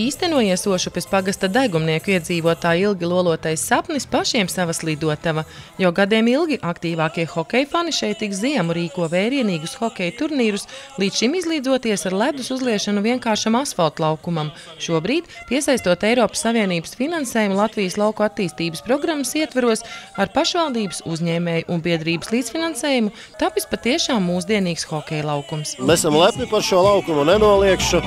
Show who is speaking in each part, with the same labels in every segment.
Speaker 1: Īstenojies Ošupes pagasta daigumnieku iedzīvotāju ilgi lolotais sapnis pašiem savas lidotava, jo gadiem ilgi aktīvākie hokeja fani šeit tik ziemu rīko vērienīgus hokeja turnīrus, līdz šim izlīdzoties ar ledus uzliešanu vienkāršam asfaltu laukumam. Šobrīd, piesaistot Eiropas Savienības finansējumu Latvijas lauku attīstības programmas ietveros ar pašvaldības uzņēmēju un biedrības līdzfinansējumu, tapis patiešām mūsdienīgs hokeja laukums.
Speaker 2: Mēs esam lepni par šo laukumu nenoliekšu.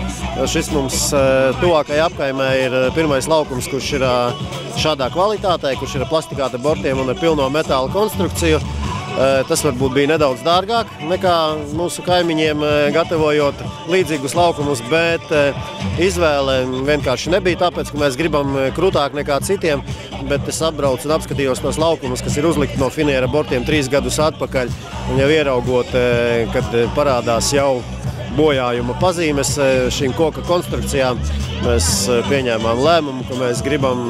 Speaker 2: Šis mums uh, tuvākajā apkaimē ir eh, pirmais laukums, kurš ir eh, šādā kvalitātē, kurš ir plastikāta bortiem un ar pilno metāla konstrukciju. Eh, tas varbūt bija nedaudz dārgāk nekā mūsu kaimiņiem, gatavojot līdzīgus laukumus, bet izvēle vienkārši nebija tāpēc, ka mēs gribam krūtāk nekā citiem. Bet es apbraucu un apskatījos tos laukumus, kas ir uzlikti no finiera bortiem trīs gadus atpakaļ. Un jau ieraugot, kad parādās jau bojājuma pazīmes šīm koka konstrukcijām, mēs eh, pieņēmām lēmumu, ka mēs gribam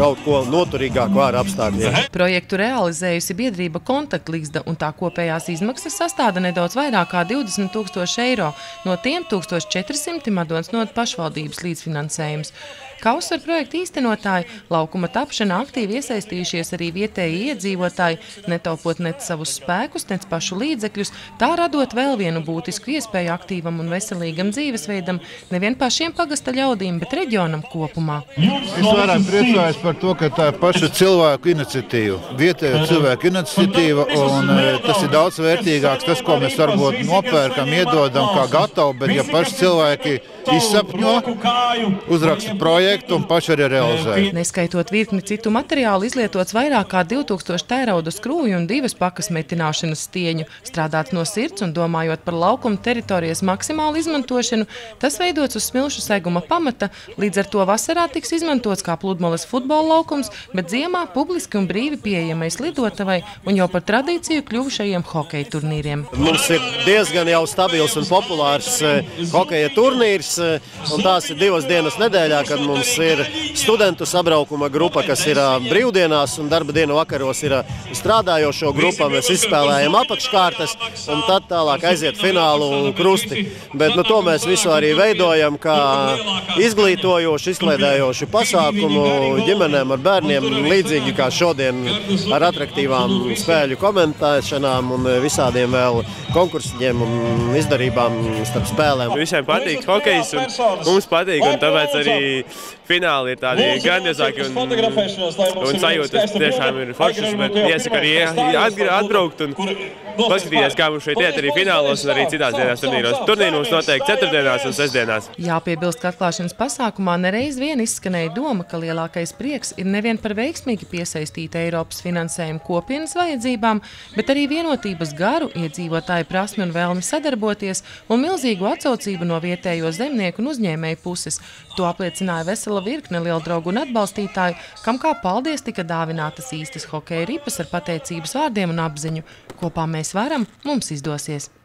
Speaker 2: kaut ko noturīgāku ārā apstākļiem.
Speaker 1: Projektu realizējusi biedrība Kontaktlīgzda un tā kopējās izmaksas sastāda nedaudz vairāk kā 20 tūkstoši eiro, no tiem 1400 Madonas not pašvaldības līdzfinansējums. Kā uzsver projekta īstenotāji, laukuma tapšanā aktīvi iesaistījušies arī vietēji iedzīvotāji, netaupot nec savus spēkus, nec pašu līdzekļus, tā radot vēl vienu būtisku iespēju aktīvam un veselīgam dzīvesveidam nevien pašiem pagasta ļaudīm, bet reģionam kopumā.
Speaker 3: Es vairāk priecājos par to, ka tā ir paša cilvēku iniciatīva, vietējo cilvēku iniciatīva, un e, tas ir daudz vērtīgāks tas, ko mēs varbūt nopērkam, iedodam kā gatavu, bet ja paši cilvēki izsapņo, uzraksta projektu un paši arī realizē.
Speaker 1: Neskaitot virkni citu materiālu, izlietots vairāk kā 2000 tērauda skrūju un divas pakas metināšanas stieņu. Strādāts no sirds un domājot par laukuma teritorijas maksimālu izmantošanu, tas veidots uz smilšu seguma pamata, līdz ar to vasarā tiks izmantots kā pludmales futbola laukums, bet ziemā publiski un brīvi pieejamais lidotavai un jau par tradīciju kļuvušajiem hokeja turnīriem.
Speaker 2: Mums ir diezgan jau stabils un populārs eh, hokeja turnīrs, Eh, un tās ir divas dienas nedēļā, kad mums ir studentu sabraukuma grupa, kas ir brīvdienās, un darba dienu vakaros ir strādājošo grupa. Mēs izspēlējam apakškārtas, un tad tālāk aiziet finālu krusti. Bet nu, to mēs visu arī veidojam kā izglītojošu, izklaidējošu pasākumu ģimenēm ar bērniem, līdzīgi kā šodien ar atraktīvām spēļu komentēšanām un visādiem vēl konkursiem un izdarībām starp spēlēm.
Speaker 4: Visiem patīk hokejs, un mums patīk. Tāpēc arī fināli ir tādi grandiozāki un, un sajūtas tiešām ir foršas. Bet iesaka arī atbraukt un paskatīties, kā mums šeit iet arī finālos un arī citās dienās turnīros. Turnīri mums notiek ceturtdienās un sestdienās.
Speaker 1: Jāpiebilst, ka atklāšanas pasākumā nereiz vien izskanēja doma, ka lielākais prieks ir nevien par veiksmīgi piesaistīt Eiropas finansējumu kopienas vajadzībām, bet arī vienotības garu, iedzīvotāju prasmi un vēlmi sadarboties un milzīgu atsaucību no vietējo zemnieku un uzņēmēju puses. To apliecināja vesela virkne liela draugu un atbalstītāju, kam kā paldies tika dāvinātas īstas hokeja ripas ar pateicības vārdiem un apziņu. Kopā mēs varam, mums izdosies!